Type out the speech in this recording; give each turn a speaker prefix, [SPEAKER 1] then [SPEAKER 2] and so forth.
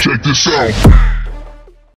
[SPEAKER 1] Check this out.